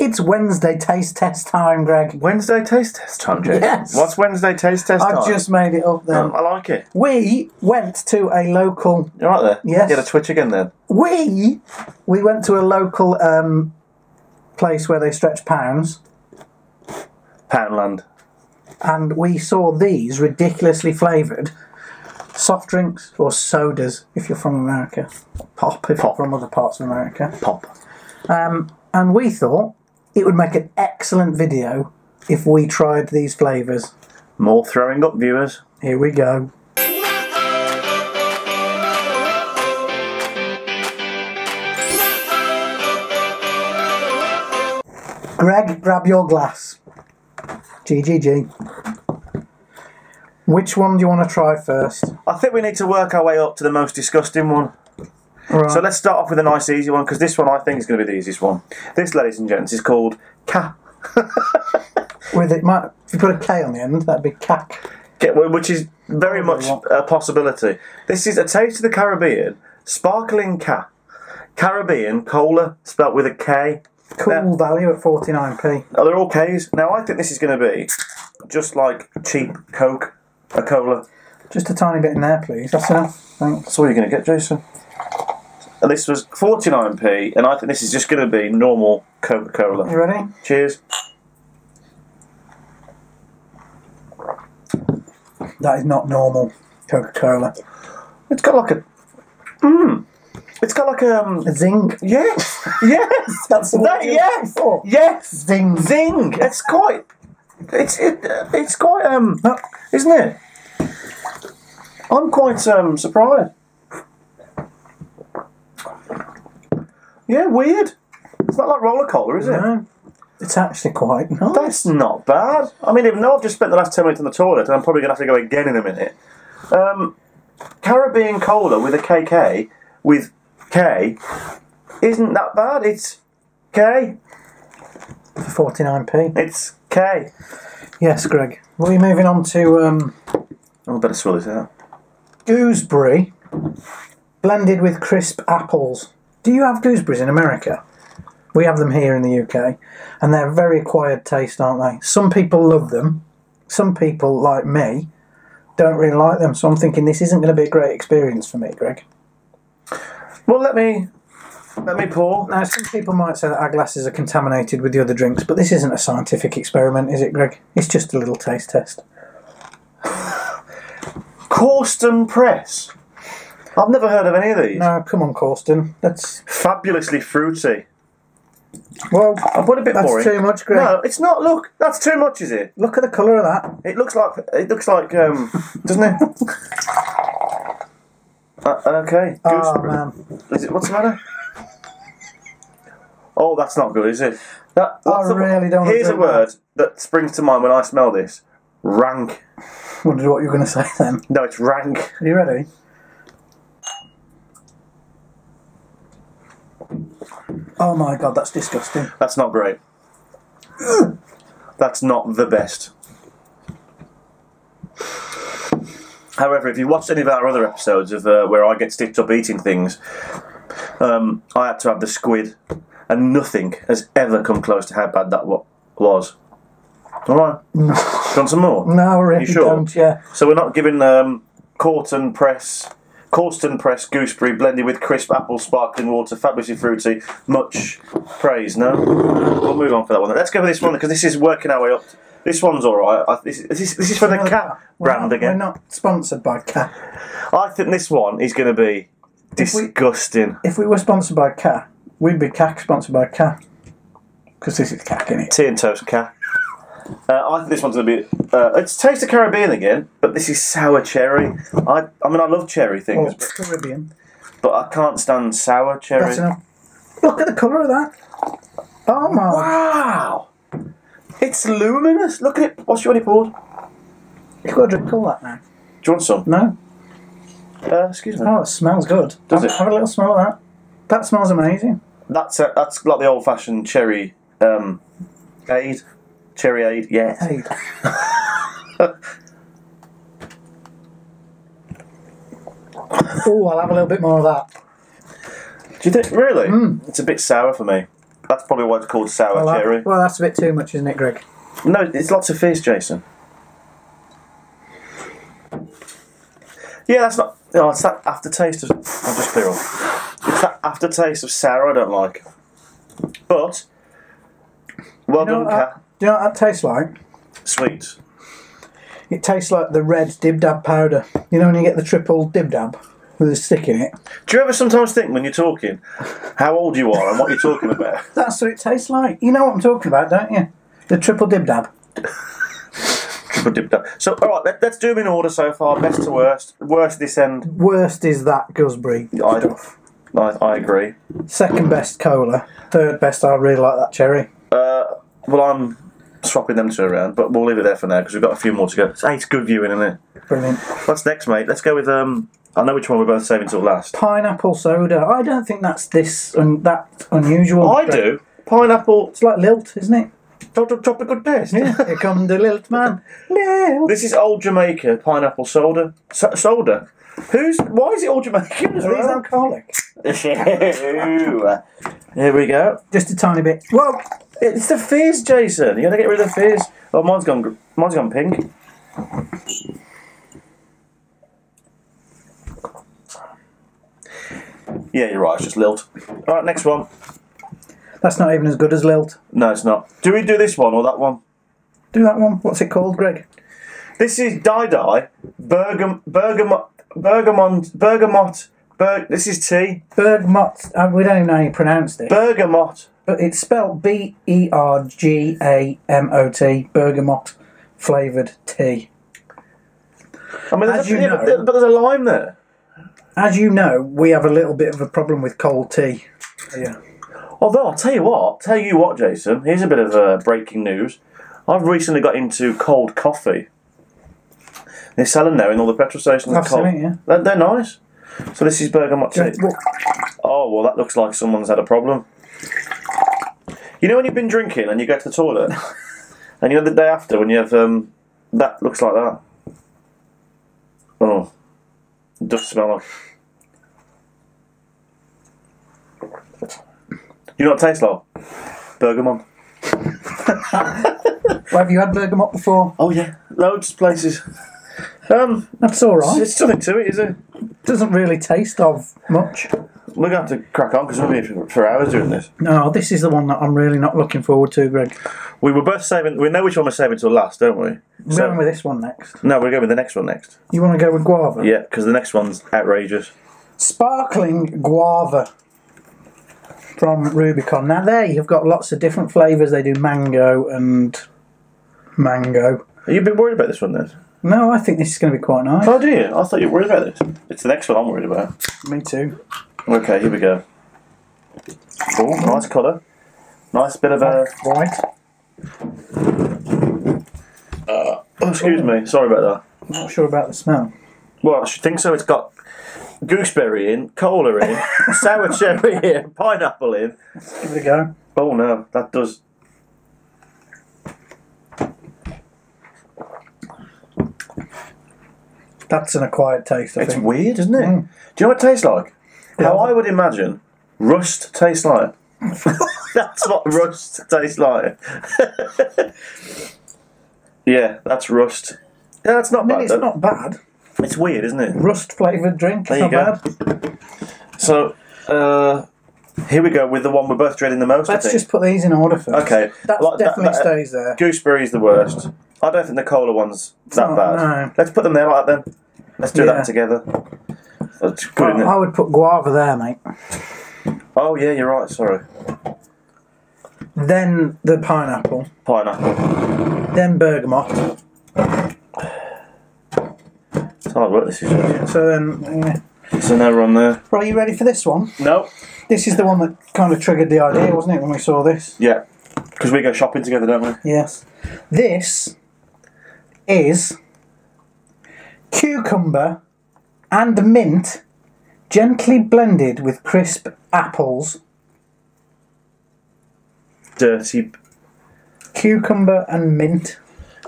It's Wednesday taste test time, Greg. Wednesday taste test time, Jason. Yes. What's Wednesday taste test time? I've just made it up then. Um, I like it. We went to a local. You're right there. Yes. You had a twitch again then. We we went to a local um, place where they stretch pounds, Poundland. and we saw these ridiculously flavoured soft drinks or sodas if you're from America, pop if Pop. you're from other parts of America. Pop. And we thought it would make an excellent video if we tried these flavours. More throwing up viewers. Here we go. Greg, grab your glass. GGG. Which one do you want to try first? I think we need to work our way up to the most disgusting one. Right. So let's start off with a nice easy one because this one I think is going to be the easiest one. This, ladies and gents, is called KA. With it, might, if you put a K on the end, that'd be cack. Get- Which is very much a possibility. This is a taste of the Caribbean, sparkling KA. Caribbean cola spelt with a K. Cool Now- value at 49p. Oh, they're all K's. Now I think this is going to be just like cheap Coke, a cola. Just a tiny bit in there, please. That's enough. Thanks. That's all you're going to get, Jason. And this was 49p, and I think this is just going to be normal Coca Cola. You ready? Cheers. That is not normal Coca Cola. It's got like a. Mmm. It's got like a. Um, A zing. yes! Yes! That's That, yes! Yes! Zing. Zing! It's quite. It's it, it's quite um, isn't it? I'm quite um surprised. Yeah, weird. It's not like Rola Cola, is it? no. It's actually quite nice. That's not bad. I mean, even though I've just spent the last 10 minutes on the toilet, and I'm probably going to have to go again in a minute. Um, Caribbean Cola with a KK, with K, isn't that bad. It's K. For 49p. It's K. Yes, Greg. We're moving on to um, Oh, I better swallow this out. gooseberry blended with crisp apples. Do you have gooseberries in America? We have them here in the UK, and they're a very acquired taste, aren't they? Some people love them. Some people, like me, don't really like them. So I'm thinking this isn't going to be a great experience for me, Greg. Well, let me. Let me pour. Now, some people might say that our glasses are contaminated with the other drinks, but this isn't a scientific experiment, is it, Greg? It's just a little taste test. Cawston Press. I've never heard of any of these. No, come on, Cawston. That's Fabulously fruity. well, I'll put a bit that's more in. too much, Greg. No, it's not. Look, that's too much, is it? Look at the colour of that. It looks like it looks like um, doesn't it? uh, okay. Oh man, Is it? What's the matter? Oh, that's not good, is it? That, I what's the- really don't wanna Here's a drink word that springs to mind when I smell this: rank. wondered what you were going to say then. No, it's rank. Are you ready? Oh my god, that's disgusting. That's not great. That's not the best. However, if you watched any of our other episodes of uh, where I get stitched up eating things, um, I had to have the squid, and nothing has ever come close to how bad that wa- was. All right, want some more? No, I really You sure? don't. Yeah, So we're not giving um, Cawston Press, Cawston Press gooseberry blended with crisp apple sparkling water, fabulously fruity. Much praise. No, we'll move on for that one. Let's go for this one because this is working our way up. This one's all right. I, this, this, is, this is for the cat brand not, again. We're not sponsored by Cat. I think this one is going to be we- disgusting. If we were sponsored by Cat, we'd be Cat sponsored by Cat. Because this is Cat, in it? Tea and toast cat. Uh, I think this one's going to be. Uh, it's Taste of Caribbean again, but this is sour cherry. I, I mean, I love cherry things, Or Caribbean. but I can't stand sour cherry. That's enough. Look at the colour of that. Oh my. Wow! It's luminous. Look at it. What's your poured? You've got to drink all that now. Do you want some? No? Uh, excuse me. Oh, it smells good. Does have, it? Have a little smell of that. That smells amazing. That's a, that's like the old-fashioned cherry um, aid. Cherry aid. Yeah. Oh, I'll have a little bit more of that. Do you think really? Hmm. It's a bit sour for me. That's probably why it's called sour Well, that- cherry. well, that's a bit too much, isn't it, Greg? No, it's lots of fizz, Jason. Yeah, that's not. No, it's that aftertaste of. I'll just clear off. It's that aftertaste of sour I don't like. But, well You know, done, that, do you know what that tastes like? Sweet. It tastes like the red Dip Dab powder. You know when you get the triple Dip Dab with a stick in it? Do you ever sometimes think when you're talking how old you are and what you're talking about? That's what it tastes like. You know what I'm talking about, don't you? The triple Dip Dab. Triple dip down. So, alright, let, let's do them in order so far. Best to worst. Worst this end. Worst is that gooseberry. I, I, I agree. Second best cola. Third best, I really like that cherry. Uh, well, I'm swapping them two around, but we'll leave it there for now because we've got a few more to go. Hey, it's good viewing, isn't it? Brilliant. What's next, mate? Let's go with. um. I know which one we're both saving till last. Pineapple soda. I don't think that's this un- that unusual. I do. Pineapple It's like lilt, isn't it? total tropical taste. Here come the lilt man. Lilt. This is old Jamaica pineapple soda. So- soda. Who's? Why is it all Jamaican Are these alcoholic? Here we go. Just a tiny bit. Well, It's the fizz, Jason. You gotta get rid of the fizz. Oh, mine's gone. gr- Mine's gone pink. Yeah, you're right. It's just lilt. All right, next one. that's not even as good as lilt. No, it's not. Do we do this one or that one? Do that one. What's it called, Greg? This is Die Die Bergam Bergamot Bergamot Bergamot. Ber- this is tea. Bergamot. Uh, we don't even know how you pronounce it. Bergamot. But it's spelled B E R G A M O T. Bergamot flavoured tea. I mean, there's As a, you yeah, know- but, there- but there's a lime there. As you know, we have a little bit of a problem with cold tea. Yeah. Although I'll tell you what, tell you what, Jason. Here's a bit of uh, breaking news. I've recently got into cold coffee. They're selling now in all the petrol stations. I've cold. seen it, yeah. They're, they're nice. So this is bergamot tea. Oh well, that looks like someone's had a problem. You know when you've been drinking and you go to the toilet, and you know the day after when you have um, that looks like that. Oh, it does smell like. You know what it tastes like? Bergamot. have you had bergamot before? Oh yeah, loads of places. Um, That's all right. there's nothing to it, is it? Doesn't really taste of much. We're going to have to crack on because we'll be here for, for hours doing this. No, this is the one that I'm really not looking forward to, Greg. We were both saving. We know which one we're saving till last, don't we? We're going with this one next. no, we're going with the next one next. You want to go with guava? Yeah, because the next one's outrageous. Sparkling guava from Rubicon. Now there you've got lots of different flavours. They do mango and mango. Are you a bit worried about this one then? No, I think this is going to be quite nice. Oh, do you? I thought you were worried about this. It's the next one I'm worried about. Me too. Okay, here we go. Oh, nice colour. Nice bit of a. White. Oh, excuse me. Sorry about that. I'm Not sure about the smell. Well, I should think so. It's got gooseberry in, cola in, sour cherry in, pineapple in. Give it a go. Oh no, that does. That's an acquired taste, I It's think. weird, isn't it? Mm. Do you know what it tastes like? How I would imagine rust tastes like. that's what rust tastes like. yeah, that's rust. Yeah, that's not I mean, bad. it's though. not bad. It's weird, isn't it? Rust flavoured drink. There It's you not go. bad. So, uh, here we go with the one we're both dreading the most. Let's just put these in order first. Okay. That Like, definitely that- stays there. Gooseberry is the worst. I don't think the cola one's that not, bad. no. Let's put them there like that then. Let's do Yeah. that together. That's good, Well. I would put guava there, mate. Oh yeah, you're right. Sorry, Then the pineapple. pineapple. Then bergamot. It's hard work. This is. So then, yeah. So now we're on there. Right, are you ready for this one? No. This is the one that kind of triggered the idea, wasn't it, when we saw this? Yeah. Because we go shopping together, don't we? Yes. This is cucumber and mint gently blended with crisp apples. Dirty. Cucumber and mint.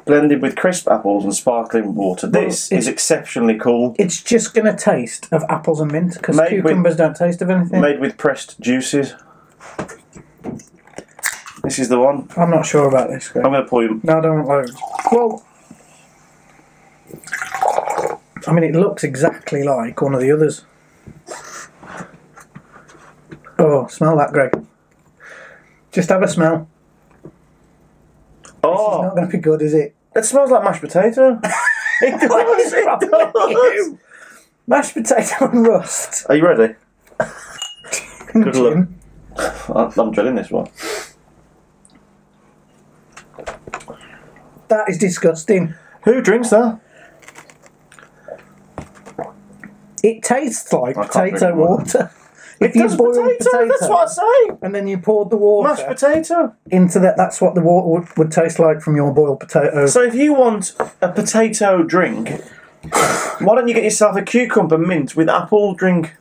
Blended with crisp apples and sparkling water. This Well, is exceptionally cool. It's just going to taste of apples and mint because Made with- cucumbers don't taste of anything. Made with pressed juices. this is the one. I'm not sure about this, guy. I'm going to pour you. No, I don't want loads. Well, I mean, it looks exactly like one of the others. Oh, smell that, Greg. Just have a smell. Oh, It's not going to be good, is it? it smells like mashed potato. it does. It does. Mashed potato and rust. Are you ready? Good luck. I'm I'm drilling this one. That is disgusting. Who drinks that? It tastes like I can't potato it, water. It If you does boil potato. That's what I say. and then you poured the water Mashed potato. into that, that's what the water would, would taste like from your boiled potato. So if you want a potato drink, why don't you get yourself a cucumber mint with apple drink?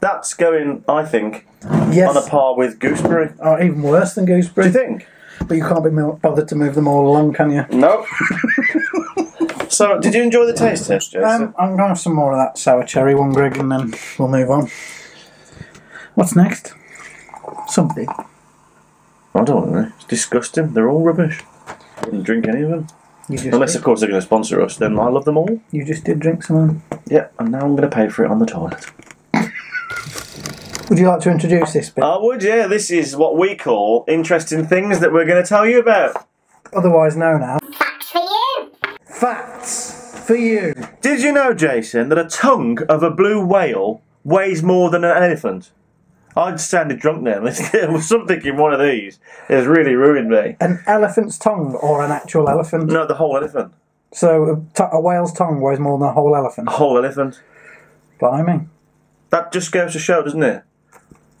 That's going, I think, yes, on a par with gooseberry. or even worse than gooseberry. Do you think? But you can't be mo- bothered to move them all along, can you? No. so, did you enjoy the taste test, Jason? Um, I'm going to have some more of that sour cherry one, Greg, and then we'll move on. What's next? Something. I don't know. It's disgusting. They're all rubbish. I wouldn't drink any of them. Unless, did. of course, they're going to sponsor us. Then I love them all. you just did drink some. of them. Yeah, and now I'm going to pay for it on the toilet. Would you like to introduce this bit? I would, yeah. This is what we call interesting things that we're going to tell you about. Otherwise known as Facts for you. Facts for you. Did you know, Jason, that a tongue of a blue whale weighs more than an elephant? I sounded drunk then. There was something in one of these. Has really ruined me. An elephant's tongue or an actual elephant? No, the whole elephant. So a whale's tongue weighs more than a whole elephant. A whole elephant. Blimey. That just goes to show, doesn't it?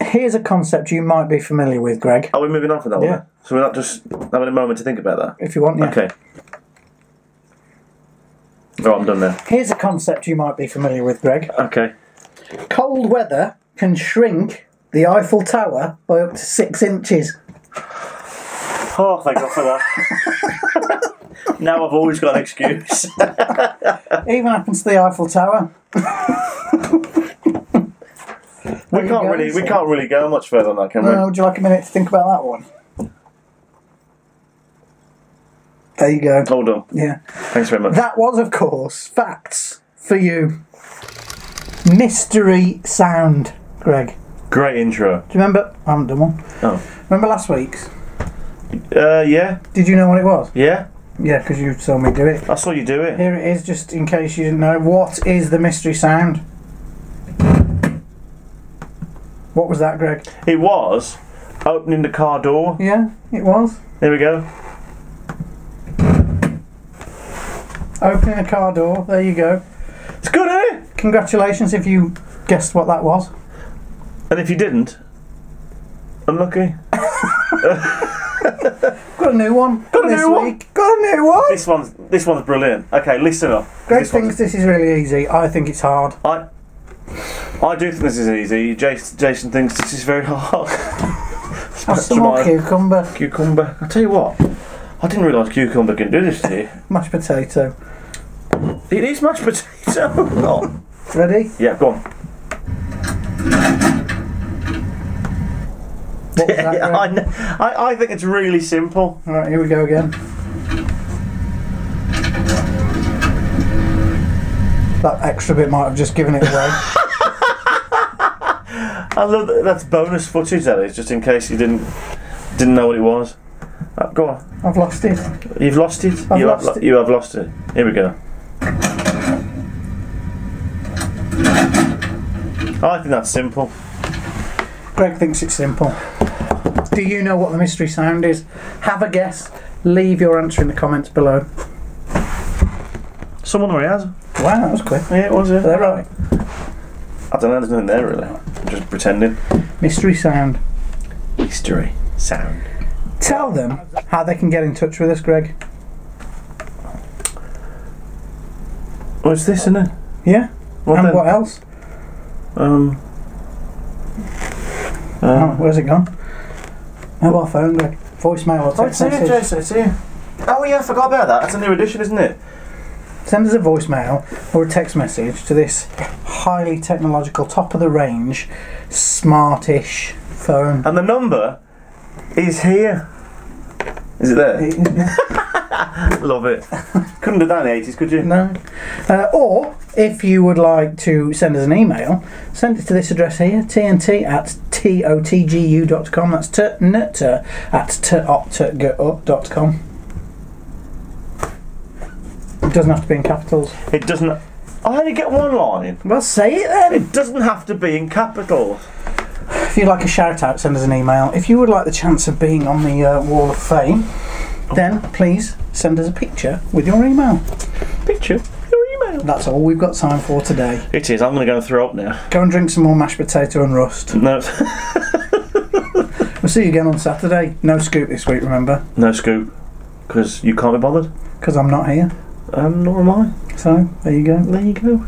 Here's a concept you might be familiar with, Greg, Are we moving on from that Yeah. one? So we're not just having a moment to think about that? if you want. Yeah. Okay. Oh, I'm done now. Here's a concept you might be familiar with, Greg. Okay. Cold weather can shrink the Eiffel Tower by up to six inches. Oh, thank God for that. now I've always got an excuse. Even happens to the Eiffel Tower. we can't really, we can't really go much further than that, can we? No, would you like a minute to think about that one? There you go. Hold on. Yeah. Thanks very much. That was, of course, facts for you. Mystery sound, Greg. Great intro. Do you remember? I haven't done one. Oh. Remember last week's? Uh, yeah, Did you know what it was? yeah. Yeah, because you saw me do it. I saw you do it. Here it is, just in case you didn't know. What is the mystery sound? What was that, Greg? It was opening the car door. Yeah, it was. There we go. Opening a car door. There you go. It's good, isn't? Congratulations if you guessed what that was. And if you didn't, unlucky. Got a new one. Got a this new one. week. Got a new one. This one's this one's brilliant. Okay, listen up. Greg This thinks this is really easy. I think it's hard. I I do think this is easy. Jason, Jason thinks this is very hard. Have some more cucumber, Cucumber. I tell you what, I didn't realise cucumber can do this to you. mashed potato. It is mashed potato. Oh. Ready? Yeah, go on. What that, I, kn- I, I think it's really simple. All right, here we go again. That extra bit might have just given it away. I love that. That's bonus footage. That is just in case you didn't didn't know what it was. Uh, go on. I've lost it. You've lost it. I've you lost have, it. You have lost it. Here we go. I think that's simple. Greg thinks it's simple. Do you know what the mystery sound is? Have a guess. Leave your answer in the comments below. Someone already has. Wow, that was quick. Yeah, it was. Is that right? I don't know. There's nothing there really. I'm just pretending. Mystery sound. Mystery sound. Tell them how they can get in touch with us, Greg. What's this, isn't it? Yeah? What and then? what else? Um. Oh, Uh, where's it gone? Mobile phone, Greg. Voicemail or oh, text it's here. Jason. It's here. Oh yeah, I forgot about that. That's a new addition, isn't it? Send us a voicemail or a text message to this highly technological, top of the range, smartish phone. And the number is here. Is it there? Love it. Couldn't have done the 80s, could you? No. Uh, or, if you would like to send us an email, send it to this address here, tnt at totgu.com. That's tnut at toptgup.com. It doesn't have to be in capitals. It doesn't. I only get one line. Well, say it then. It doesn't have to be in capitals. If you'd like a shout out, send us an email. If you would like the chance of being on the uh, Wall of Fame, then please send us a picture with your email. Picture. That's all we've got time for today. It is. I'm going to go and throw up now. Go and drink some more mashed potato and rust. No, We'll see you again on Saturday. No scoop this week, remember? no scoop, because you can't be bothered. Because I'm not here. Um, nor am I. So, there you go. There you go.